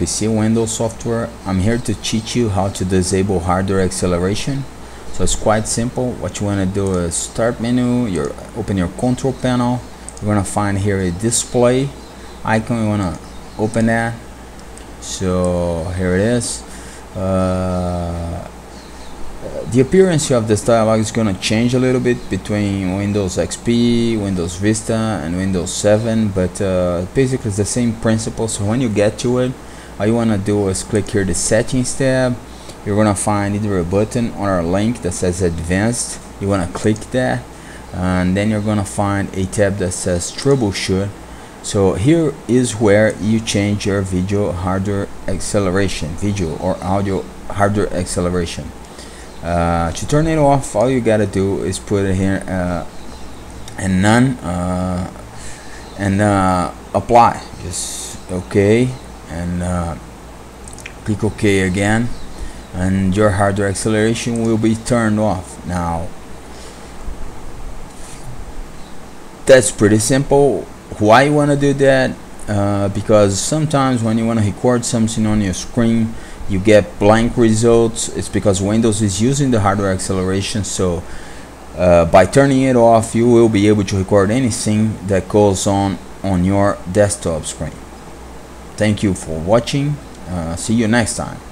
PC Windows software. I'm here to teach you how to disable hardware acceleration. So it's quite simple. What you want to do is start menu, you open your control panel. You're going to find here a display icon. You want to open that. So here it is. Uh, the appearance of this dialog is going to change a little bit between Windows XP, Windows Vista and Windows 7 but uh, basically it's the same principle so when you get to it all you want to do is click here the settings tab. You're going to find either a button or a link that says advanced. You want to click that and then you're going to find a tab that says troubleshoot. So here is where you change your video hardware acceleration video or audio hardware acceleration. Uh, to turn it off all you gotta do is put it here uh, and none uh, and uh, apply. Just okay and uh, click OK again. And your hardware acceleration will be turned off. Now that's pretty simple. Why you want to do that? Uh, because sometimes when you want to record something on your screen you get blank results. It's because Windows is using the hardware acceleration. So uh, by turning it off you will be able to record anything that goes on on your desktop screen thank you for watching. Uh, see you next time